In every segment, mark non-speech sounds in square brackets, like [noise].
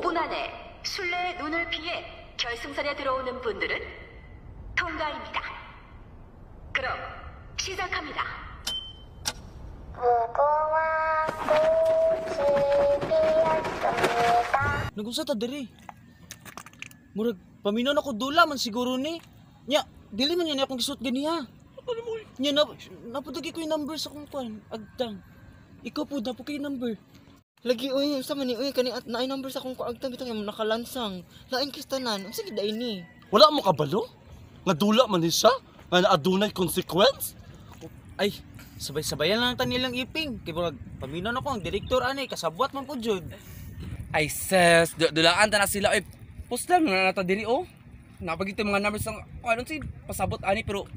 동안에 술래의 눈을 피해 결승선에 들어오는 분들은 통과입니다. 그럼 시작합니다. 무궁화 꽃이 피었습니다. Nagunsa ta diri? Murag paminaw na ko dula man siguro ni. Nya, dili man yan akong gisuot ganiha. Ano mo? Nya na napadagi ko yung number sa kong kwan. Agtang. Ikaw po na po kay number. Lagi uy, sa man ni uy kani at naay number sa akong kaagtang bitong yung nakalansang. Lain kistanan. Ang sige dai ni. Wala mo kabalo? Nga dula man ni siya? Nga naadunay consequence? Ay, sabay-sabayan lang ta nilang iping. Kay murag paminaw na ko ang direktor ani kasabwat man po jud. Ay sis, du- dulaan ta na sila. Ay, post lang na nata diri oh. Napagit yung mga numbers ng ano si pasabot ani pero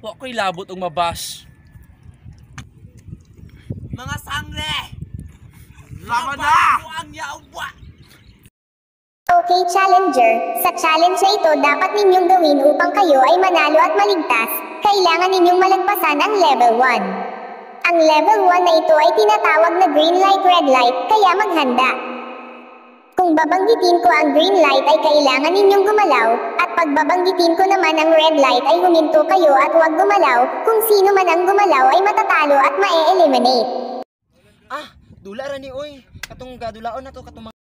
wa ko'y labot og mabash. Mga sangre! Laban na! Ang yawa! Okay, Challenger. Sa challenge na ito, dapat ninyong gawin upang kayo ay manalo at maligtas. Kailangan ninyong malagpasan ang level 1. Ang level 1 na ito ay tinatawag na green light, red light, kaya maghanda. Kung babanggitin ko ang green light ay kailangan ninyong gumalaw, at pag babanggitin ko naman ang red light ay huminto kayo at huwag gumalaw, kung sino man ang gumalaw ay matatalo at mae-eliminate. Ah, dula ra ni uy. Katong gadulaon na to katong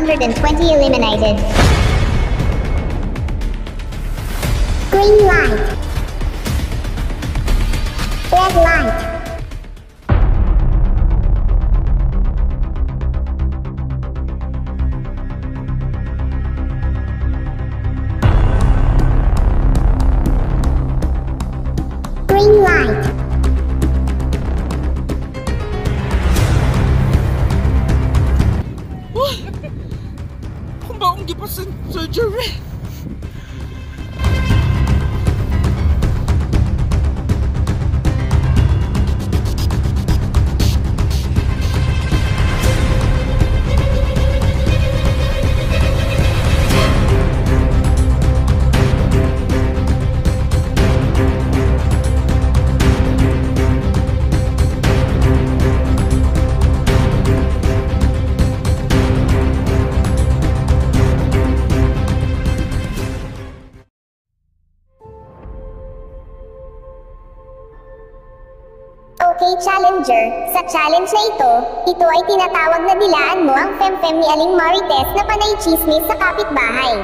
mga Hundred and twenty eliminated. Green light. Red light. Challenger. Sa challenge na ito, ito ay tinatawag na dilaan mo ang fem-fem ni Aling Marites na panay chismis sa kapitbahay.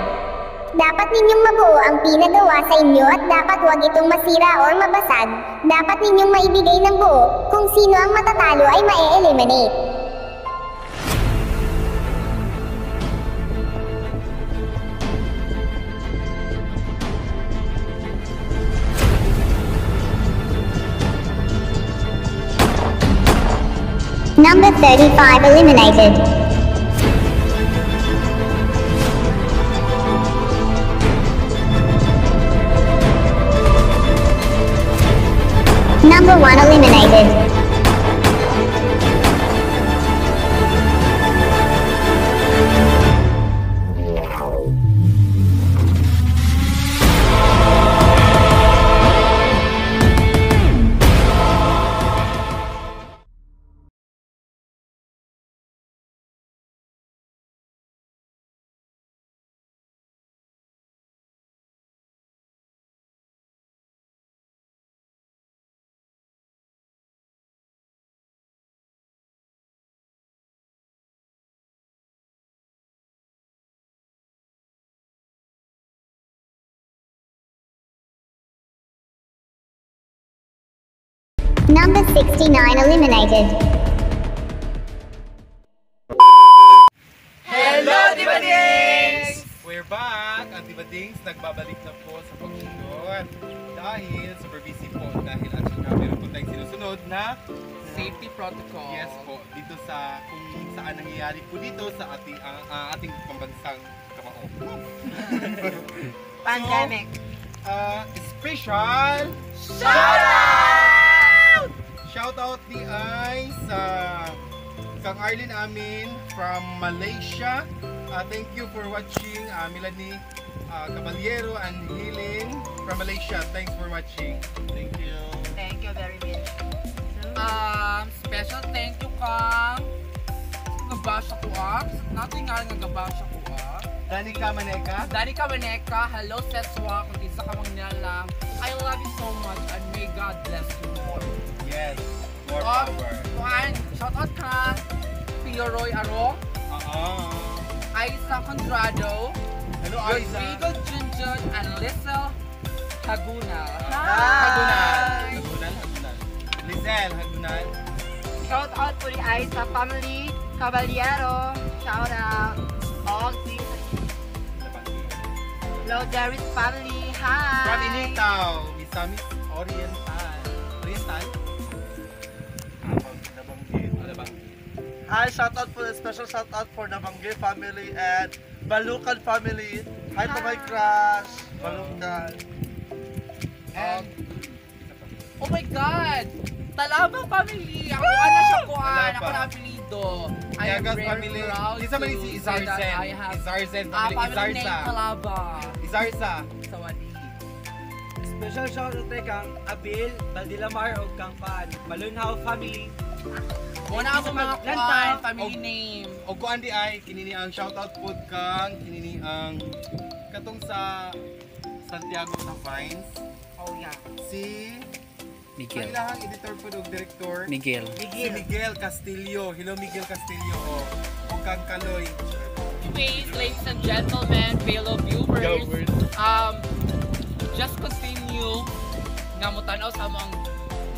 Dapat ninyong mabuo ang pinagawa sa inyo at dapat huwag itong masira or mabasag. Dapat ninyong maibigay ng buo. Kung sino ang matatalo ay mae-eliminate. Number 35 eliminated. Number 1 eliminated. Number 69 eliminated. Hello, Dibadings! We're back! Ang Dibadings nagbabalik na po sa pagsunod. Dahil super busy po. Dahil at saka meron po tayong sinusunod na Safety protocol. yes po dito sa kung saan nangyayari po dito sa ating ah, ah, ating pambansang kamao. [laughs] Pandemic. Ah, special shout Arlene amin from Malaysia. Ah, thank you for watching uh, Melanie ah, Caballero and Helen from Malaysia. Thanks for watching. Thank you. Thank you very much. Um, special thank you kang gabash ako ah. Natin nga nga gabash ako ah. Danica Maneka. Dari ka Maneka, hello Setswa, kung isa ka mang nilalang. I love you so much and may God bless you more. Yes. More Oh, power. Juan, shout out ka. Pio Roy Aro, Uh-uh. Aiza Contrado, Hello, Aiza. Rodrigo Junjun, and Lissel Haguna. Hagunan. Hagunan, Hagunan. Lizelle, Hagunan. Shout out to the Aiza family, Caballero. Shout out. Oxy. Hello, Darius family. Hi. From Initaw, Misamis Oriental. Oriental? Hi, shout out for special shout out for the Mangge family and Balukan family. Hi to my crush, Balukan. And Oh my God! Talaba family! Ako ano siya kuan, Talaba. ako na apelido. I am Yagas very family. proud Isa man to si say Izarzen. that I have Izarzen Ah, family. family name Izarza. Talaba. Izarza. Sa wali. Special shout out kang Abil, Baldilamar o kang Pan, Malunhaw family. Muna ako mga kuan, family name. O kuan di ay kinini ang shoutout pod kang kinini ang katong sa Santiago sa Vines Oh yeah. si Miguel. ang editor po og director Miguel. si Miguel Castillo. Hello Miguel Castillo. O, o kang Kaloy. Anyways, ladies and gentlemen, fellow viewers, um, just continue nga mo tanaw sa among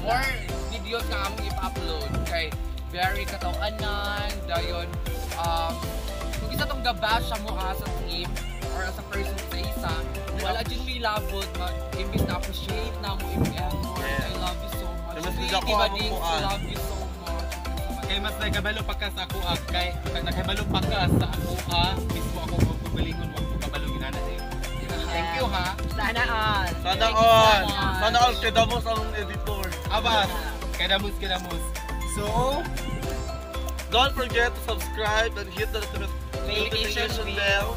more videos nga among ipa-upload kay very katawanan dayon um kung isa tong gabash mo ah, sa team or as a person sa isa wala din may labot mag imbis na appreciate na mo if ever I love you so much Mas bigyan ko Dings? kuan. I love you so much Kay mas nagabalo pa ka sa ako ah, kay nagabalo pa ka sa ako ah, mismo ako ko kabalo ginana eh. Thank you ha. Sana all. Sana all. Sana all kedamos ang editor. Abas. Kadamus kadamus. So, Don't forget to subscribe and hit the notifi- Notification bell.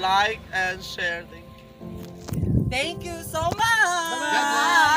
Like and share. Thank you. Thank you so much! God bless.